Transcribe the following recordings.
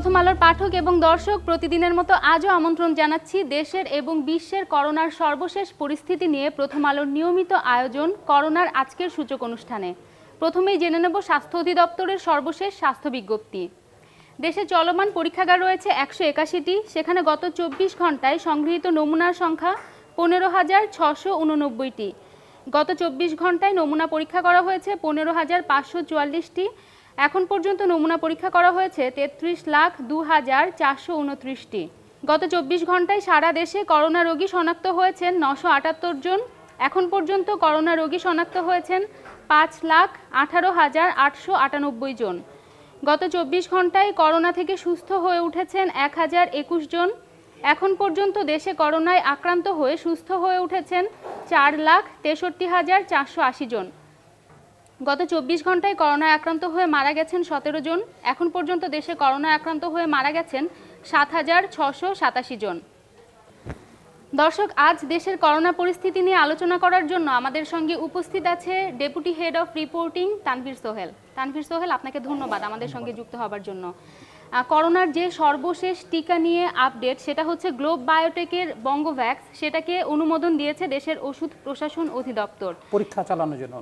প্রথম আলোর পাঠক এবং দর্শক, প্রতিদিনের মতো আজও আমন্ত্রণ জানাচ্ছি দেশের এবং বিশ্বের করোনার সর্বশেষ পরিস্থিতি নিয়ে প্রথম আলোর নিয়মিত আয়োজন করোনার আজকের সূচক অনুষ্ঠানে। প্রথমেই জেনে নেব স্বাস্থ্য অধিদপ্তরের সর্বশেষ স্বাস্থ্য বিজ্ঞপ্তি। দেশে চলমান পরীক্ষাগার রয়েছে একশো একাশিটি, সেখানে গত চব্বিশ ঘন্টায় সংগৃহীত নমুনার সংখ্যা পনেরো হাজার ছশো উননব্বইটি। গত চব্বিশ ঘন্টায় নমুনা পরীক্ষা করা হয়েছে পনেরো হাজার পাঁচশো চুয়াল্লিশটি এখন পর্যন্ত নমুনা পরীক্ষা করা হয়েছে তেত্রিশ লাখ দু হাজার চারশো উনত্রিশটি। গত চব্বিশ ঘন্টায় সারা দেশে করোনা রোগী শনাক্ত হয়েছেন নশো আটাত্তর জন। এখন পর্যন্ত করোনা রোগী শনাক্ত হয়েছেন পাঁচ লাখ আঠারো হাজার আটশো আটানব্বই জন। গত চব্বিশ ঘন্টায় করোনা থেকে সুস্থ হয়ে উঠেছেন এক হাজার একুশ জন। এখন পর্যন্ত দেশে করোনায় আক্রান্ত হয়ে সুস্থ হয়ে উঠেছেন চার লাখ তেষট্টি হাজার চারশো আশি জন। গত চব্বিশ ঘন্টায় করোনায় আক্রান্ত হয়ে মারা গেছেন সতেরো জন। এখন পর্যন্ত দেশে করোনায় আক্রান্ত হয়ে মারা গেছেন সাত হাজার ছশো সাতাশি জন। দর্শক আজ দেশের করোনা পরিস্থিতি নিয়ে আলোচনা করার জন্য আমাদের সঙ্গে উপস্থিত আছে deputy head of reporting Tanvir Sohel. Tanvir Sohel আপনাকে ধন্যবাদ আমাদের সঙ্গে যুক্ত হবার জন্য। করোনার যে সর্বশেষ টিকা নিয়ে আপডেট সেটা হচ্ছে গ্লোব বায়োটেকের বঙ্গভ্যাক্স সেটাকে অনুমোদন দিয়েছে দেশের ওষুধ প্রশাসন অধিদপ্তর। পরীক্ষা চালানোর জন্য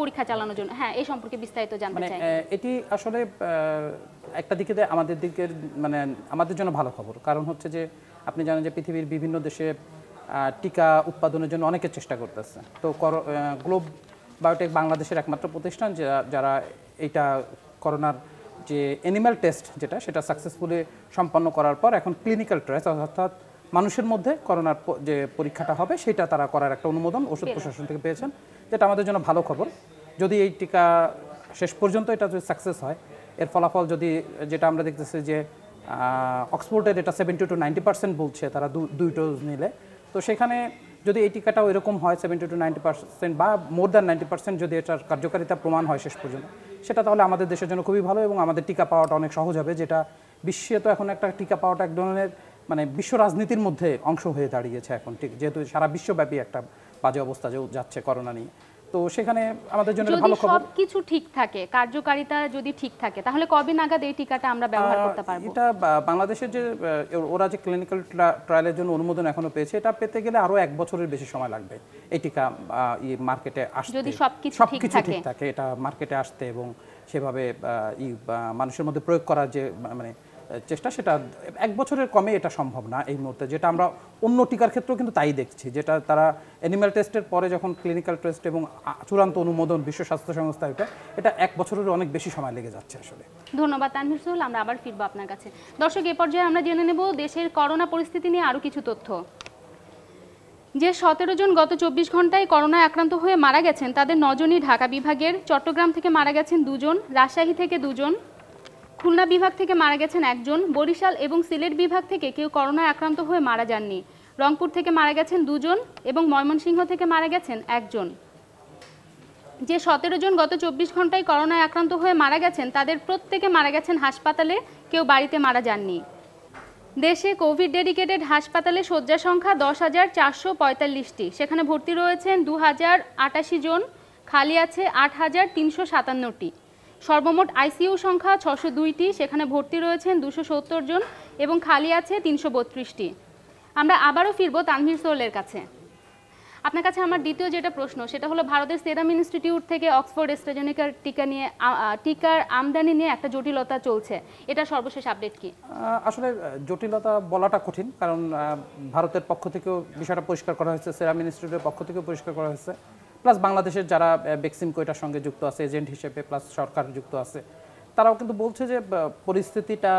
পরীক্ষা চালানোর জন্য। হ্যাঁ এই সম্পর্কে বিস্তারিত জানতে মানে চাই। এটি আসলে একটা দিকে আমাদের দিকের মানে আমাদের জন্য ভালো খবর। কারণ হচ্ছে যে আপনি জানেন যে পৃথিবীর বিভিন্ন দেশে টিকা উৎপাদনের জন্য অনেকে চেষ্টা করতেছে। তো গ্লোব বায়োটেক বাংলাদেশের একমাত্র প্রতিষ্ঠান যারা এটা করোনার যে অ্যানিম্যাল টেস্ট যেটা সেটা সাকসেসফুলি সম্পন্ন করার পর এখন ক্লিনিক্যাল ট্রায়াল অর্থাৎ মানুষের মধ্যে করোনার যে পরীক্ষাটা হবে সেটা তারা করার একটা অনুমোদন ওষুধ প্রশাসন থেকে পেয়েছেন যেটা আমাদের জন্য ভালো খবর। যদি এই টিকা শেষ পর্যন্ত এটা যদি সাকসেস হয় এর ফলাফল যদি যেটা আমরা দেখতেছি যে অক্সফোর্ডের এটা সেভেন্টি টু নাইনটি পার্সেন্ট বলছে তারা দু- দুই ডোজ নিলে তো সেখানে যদি এই টিকাটাও এরকম হয় সেভেন্টি টু নাইনটি পার্সেন্ট বা মোর দ্যান নাইনটি পার্সেন্ট যদি এটার কার্যকারিতা প্রমাণ হয় শেষ পর্যন্ত, সেটা তাহলে আমাদের দেশের জন্য খুবই ভালো এবং আমাদের টিকা পাওয়াটা অনেক সহজ হবে, যেটা বিশ্বে তো এখন একটা টিকা পাওয়াটা এক ধরনের মানে বিশ্ব রাজনীতির মধ্যে অংশ হয়ে দাঁড়িয়েছে এখন, ঠিক যেহেতু সারা বিশ্বব্যাপী একটা বাজে অবস্থা যাচ্ছে করোনা নিয়ে। তো সেখানে আমাদের জন্য ভালো খবর। সবকিছু ঠিক থাকে কার্যকারিতা যদি ঠিক থাকে তাহলে কবে নাগাদ এই টিকাটা আমরা ব্যবহার করতে পারব? এটা বাংলাদেশের যে ওরা যে ক্লিনিক্যাল ট্রায়ালের জন্য অনুমোদন এখনও পেয়েছে এটা পেতে গেলে আরও এক বছরের বেশি সময় লাগবে এই টিকা মার্কেটে আসতে। যদি সবকিছু ঠিক সবকিছু থাকে। ঠিক থাকে এটা মার্কেটে আসতে এবং সেভাবে মানুষের মধ্যে প্রয়োগ করার যে মানে চেষ্টা, সেটা এক বছরের কমে এটা সম্ভব না এই মুহূর্তে। যেটা আমরা অন্য টিকার ক্ষেত্রেও কিন্তু তাই দেখছি, যেটা তারা অ্যানিম্যাল টেস্টের পরে যখন ক্লিনিক্যাল টেস্ট এবং চূড়ান্ত অনুমোদন বিশ্ব স্বাস্থ্য সংস্থা এটা এটা এক বছরের অনেক বেশি সময় লেগে যাচ্ছে আসলে। ধন্যবাদ তানভীর সোহেল আমরা আবার ফিরবো আপনার কাছে। দর্শক, এ পর্যায়ে আমরা জেনে নেব দেশের করোনা পরিস্থিতি নিয়ে আরও কিছু তথ্য। যে সতেরো জন গত চব্বিশ ঘন্টায় করোনায় আক্রান্ত হয়ে মারা গেছেন, তাদের নজনই ঢাকা বিভাগের চট্টগ্রাম থেকে মারা গেছেন দুজন, রাজশাহী থেকে দুজন। খুলনা বিভাগ থেকে মারা গেছেন একজন, বরিশাল এবং সিলেট বিভাগ থেকে কেউ করোনায় আক্রান্ত হয়ে মারা যাননি। রংপুর থেকে মারা গেছেন দুজন এবং ময়মনসিংহ থেকে মারা গেছেন একজন। যে সতেরো জন গত চব্বিশ ঘন্টায় করোনায় আক্রান্ত হয়ে মারা গেছেন, তাদের প্রত্যেকে মারা গেছেন হাসপাতালে, কেউ বাড়িতে মারা যাননি। দেশে কোভিড ডেডিকেটেড হাসপাতালে শয্যা সংখ্যা দশ হাজার চারশো পঁয়তাল্লিশটি। সেখানে ভর্তি রয়েছেন দু হাজার আটাশি জন, খালি আছে আট হাজার তিনশো সাতান্নটি। সর্বমোট আইসিইউ সংখ্যা ছশো দুইটি, সেখানে ভর্তি রয়েছেন দুশো সত্তর জন এবং খালি আছে তিনশো বত্রিশটি। আমরা আবারও ফিরবো তানভীর সোলের কাছে। আপনার কাছে আমার দ্বিতীয় যেটা প্রশ্ন, সেটা হলো ভারতের সেরাম ইনস্টিটিউট থেকে অক্সফোর্ড এস্ট্রাজেনিকার টিকা নিয়ে টিকার আমদানি নিয়ে একটা জটিলতা চলছে। এটা সর্বশেষ আপডেট কি? আসলে জটিলতা বলাটা কঠিন, কারণ ভারতের পক্ষ থেকেও বিষয়টা পরিষ্কার করা হয়েছে, সেরাম ইনস্টিটিউটের পক্ষ থেকেও পরিষ্কার করা হয়েছে। প্লাস বাংলাদেশের যারা বেক্সিমকো এটার সঙ্গে যুক্ত আছে এজেন্ট হিসেবে প্লাস সরকার যুক্ত আছে তারাও কিন্তু বলছে যে পরিস্থিতিটা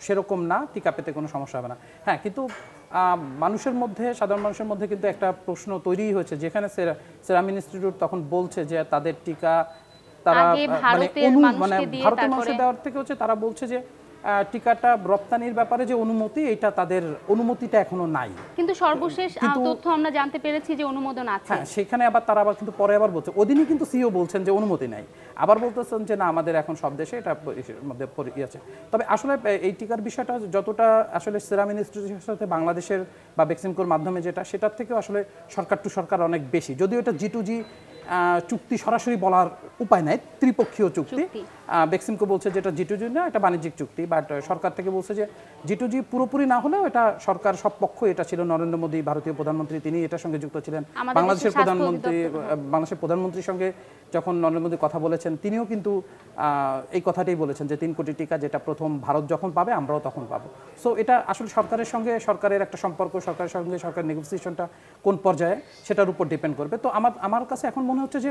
সেরকম না টিকা পেতে কোনো সমস্যা হবে না। হ্যাঁ কিন্তু আহ, মানুষের মধ্যে সাধারণ মানুষের মধ্যে কিন্তু একটা প্রশ্ন তৈরি হয়েছে যেখানে সেরাম ইনস্টিটিউট তখন বলছে যে তাদের টিকা তারা মানে ভারতের মানে ভারতের মানুষের দেওয়ার থেকে হচ্ছে তারা বলছে যে টিকাটা রপ্তানির ব্যাপারে যে অনুমতি এটা তাদের অনুমতিটা এখনও নাই। কিন্তু সর্বশেষ তথ্য আমরা জানতে পেরেছি যে অনুমোদন আছে। হ্যাঁ সেখানে আবার তারা আবার কিন্তু পরে আবার বলছে। ওদিনই কিন্তু সিও বলছেন যে অনুমতি নাই। আবার বলতেছেন যে না আমাদের এখন সব দেশে এটা মধ্যে আছে। তবে আসলে এই টিকার বিষয়টা যতটা আসলে সেরাম ইনস্টিটিউটের সাথে বাংলাদেশের বা বেক্সিমকোর মাধ্যমে যেটা সেটার থেকেও আসলে সরকার টু সরকার অনেক বেশি। যদিও এটা জি টু জি চুক্তি সরাসরি বলার উপায় নাই ত্রিপক্ষীয় চুক্তি। বেক্সিমকো বলছে যেটা জিটুজি না এটা বাণিজ্যিক চুক্তি বাট সরকার থেকে বলছে যে জিটুজি পুরোপুরি না হলেও এটা সরকার সব পক্ষ এটা ছিল নরেন্দ্র মোদী ভারতীয় প্রধানমন্ত্রী তিনি এটার সঙ্গে যুক্ত ছিলেন। বাংলাদেশের প্রধানমন্ত্রী বাংলাদেশের প্রধানমন্ত্রীর সঙ্গে যখন নরেন্দ্র মোদী কথা বলেছেন, তিনিও কিন্তু এই কথাটাই বলেছেন যে তিন কোটি টিকা যেটা প্রথম ভারত যখন পাবে, আমরাও তখন পাবো। সো এটা আসলে সরকারের সঙ্গে, সরকারের একটা সম্পর্ক, সরকারের সঙ্গে সরকার নেগোসিয়েশনটা কোন পর্যায়ে, সেটার উপর ডিপেন্ড করবে। তো আমার আমার কাছে এখন মনে হচ্ছে যে,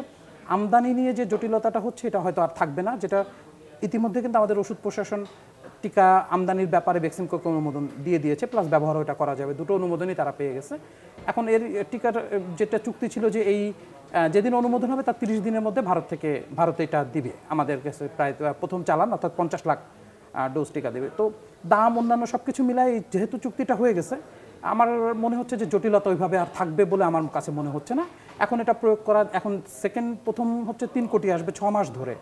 আমদানি নিয়ে যে জটিলতাটা হচ্ছে, এটা হয়তো আর থাকবে না, যেটা ইতিমধ্যে কিন্তু আমাদের ওষুধ প্রশাসন টিকা আমদানির ব্যাপারে ভ্যাকসিন ভ্যাকসিনকে অনুমোদন দিয়ে দিয়েছে প্লাস ব্যবহার এটা করা যাবে। দুটো অনুমোদনই তারা পেয়ে গেছে। এখন এর টিকার যেটা চুক্তি ছিল যে এই যেদিন অনুমোদন হবে, তার তিরিশ দিনের মধ্যে ভারত থেকে, ভারত এটা দিবে। আমাদের কাছে প্রায় প্রথম চালান, অর্থাৎ পঞ্চাশ লাখ ডোজ টিকা দেবে। তো দাম অন্যান্য সব কিছু মিলাই যেহেতু চুক্তিটা হয়ে গেছে, আমার মনে হচ্ছে যে জটিলতা ওইভাবে আর থাকবে বলে আমার কাছে মনে হচ্ছে না। এখন এটা প্রয়োগ করা এখন সেকেন্ড প্রথম হচ্ছে তিন কোটি আসবে, ছ মাস ধরে।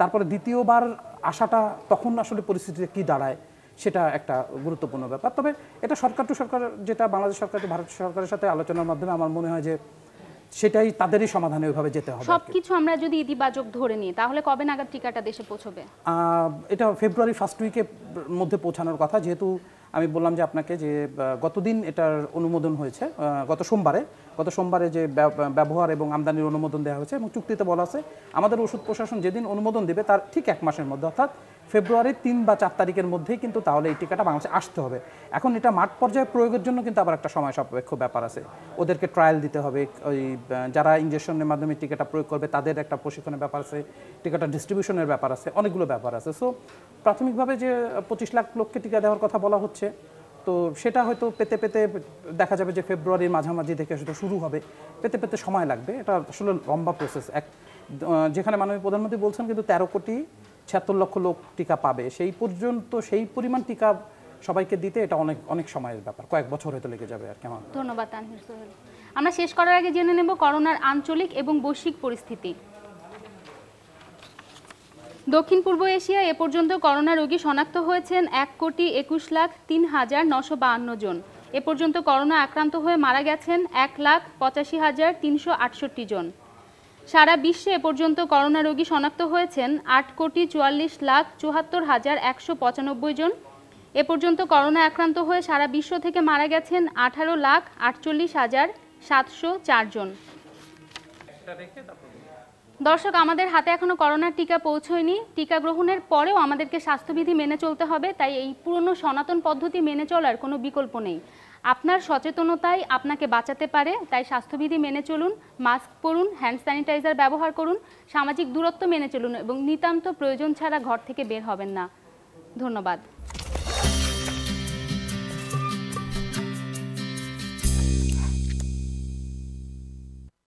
তারপরে দ্বিতীয়বার আসাটা তখন আসলে পরিস্থিতিতে কি দাঁড়ায়, সেটা একটা গুরুত্বপূর্ণ ব্যাপার। তবে এটা সরকার টু সরকার, যেটা বাংলাদেশ সরকার ভারত সরকারের সাথে আলোচনার মাধ্যমে আমার মনে হয় যে সেটাই তাদেরই সমাধানে ওইভাবে যেতে হবে সবকিছু আমরা যদি ইতিবাচক ধরে নিই তাহলে কবে নাগাদ টিকাটা দেশে পৌঁছবে? এটা ফেব্রুয়ারি ফার্স্ট উইকের মধ্যে পৌঁছানোর কথা। যেহেতু আমি বললাম যে আপনাকে যে গতদিন এটার অনুমোদন হয়েছে গত সোমবারে গত সোমবারে যে ব্যব- ব্যবহার এবং আমদানির অনুমোদন দেওয়া হয়েছে এবং চুক্তিতে বলা আছে আমাদের ওষুধ প্রশাসন যেদিন অনুমোদন দেবে তার ঠিক এক মাসের মধ্যে অর্থাৎ ফেব্রুয়ারির তিন বা চার তারিখের মধ্যেই কিন্তু তাহলে এই টিকাটা বাংলাদেশে আসতে হবে। এখন এটা মাঠ পর্যায়ে প্রয়োগের জন্য কিন্তু আবার একটা সময় সাপেক্ষ ব্যাপার আছে। ওদেরকে ট্রায়াল দিতে হবে, ওই যারা ইঞ্জেকশনের মাধ্যমে টিকাটা প্রয়োগ করবে, তাদের একটা প্রশিক্ষণের ব্যাপার আছে, টিকাটা ডিস্ট্রিবিউশনের ব্যাপার আছে, অনেকগুলো ব্যাপার আছে। সো প্রাথমিকভাবে যে পঁচিশ লাখ লোককে টিকা দেওয়ার কথা বলা হচ্ছে, তো সেটা হয়তো পেতে পেতে দেখা যাবে যে ফেব্রুয়ারির মাঝামাঝি থেকে সেটা শুরু হবে। পেতে পেতে সময় লাগবে। এটা আসলে লম্বা প্রসেস এক যেখানে মাননীয় প্রধানমন্ত্রী বলছেন, কিন্তু তেরো কোটি ছিয়াত্তর লক্ষ লোক টিকা পাবে। সেই পর্যন্ত সেই পরিমাণ টিকা সবাইকে দিতে এটা অনেক অনেক সময়ের ব্যাপার। কয়েক বছর হয়তো লেগে যাবে আর কেমন ধন্যবাদ আমরা শেষ করার আগে জেনে নেব করোনার আঞ্চলিক এবং বৈশ্বিক পরিস্থিতি। দক্ষিণ পূর্ব এশিয়ায় এ পর্যন্ত করোনা রোগী শনাক্ত হয়েছেন এক কোটি একুশ লাখ তিন হাজার নশো বাহান্ন জন। এ পর্যন্ত করোনা আক্রান্ত হয়ে মারা গেছেন এক লাখ পঁচাশি হাজার তিনশো আটষট্টি জন। সারা বিশ্বে এ পর্যন্ত করোনা রোগী শনাক্ত হয়েছেন আট কোটি চুয়াল্লিশ লাখ চুয়াত্তর হাজার একশো পঁচানব্বই জন। এ পর্যন্ত করোনা আক্রান্ত হয়ে সারা বিশ্ব থেকে মারা গেছেন আঠারো লাখ আটচল্লিশ হাজার সাতশো চারজন দর্শক, আমাদের হাতে এখনও করোনার টিকা পৌঁছয়নি। টিকা গ্রহণের পরেও আমাদেরকে স্বাস্থ্যবিধি মেনে চলতে হবে, তাই এই পুরনো সনাতন পদ্ধতি মেনে চলার কোনো বিকল্প নেই। আপনার সচেতনতাই আপনাকে বাঁচাতে পারে, তাই স্বাস্থ্যবিধি মেনে চলুন, মাস্ক পরুন, হ্যান্ড স্যানিটাইজার ব্যবহার করুন, সামাজিক দূরত্ব মেনে চলুন এবং নিতান্ত প্রয়োজন ছাড়া ঘর থেকে বের হবেন না। ধন্যবাদ।